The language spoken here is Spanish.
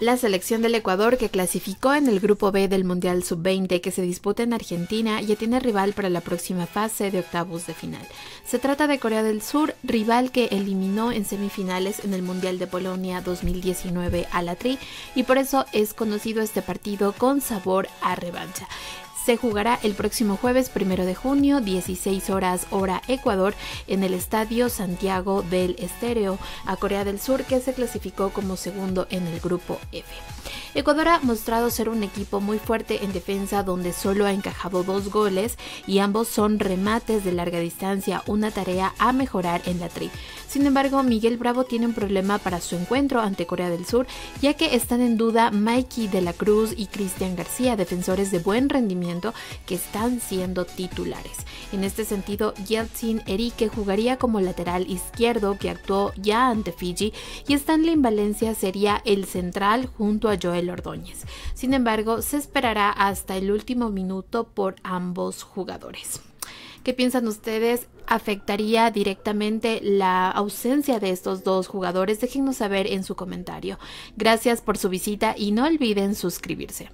La selección del Ecuador, que clasificó en el grupo B del Mundial Sub-20 que se disputa en Argentina, ya tiene rival para la próxima fase de octavos de final. Se trata de Corea del Sur, rival que eliminó en semifinales en el Mundial de Polonia 2019 a la Tri, y por eso es conocido este partido con sabor a revancha se jugará el próximo jueves 1 de junio, 16 horas hora Ecuador, en el Estadio Santiago del Estéreo, a Corea del Sur, que se clasificó como segundo en el grupo F. Ecuador ha mostrado ser un equipo muy fuerte en defensa donde solo ha encajado dos goles y ambos son remates de larga distancia, una tarea a mejorar en la tri. Sin embargo, Miguel Bravo tiene un problema para su encuentro ante Corea del Sur, ya que están en duda Mikey de la Cruz y Cristian García, defensores de buen rendimiento que están siendo titulares. En este sentido, Yeltsin Erique jugaría como lateral izquierdo que actuó ya ante Fiji y Stanley Valencia sería el central junto a Joel Ordóñez. Sin embargo, se esperará hasta el último minuto por ambos jugadores. ¿Qué piensan ustedes? ¿Afectaría directamente la ausencia de estos dos jugadores? Déjenos saber en su comentario. Gracias por su visita y no olviden suscribirse.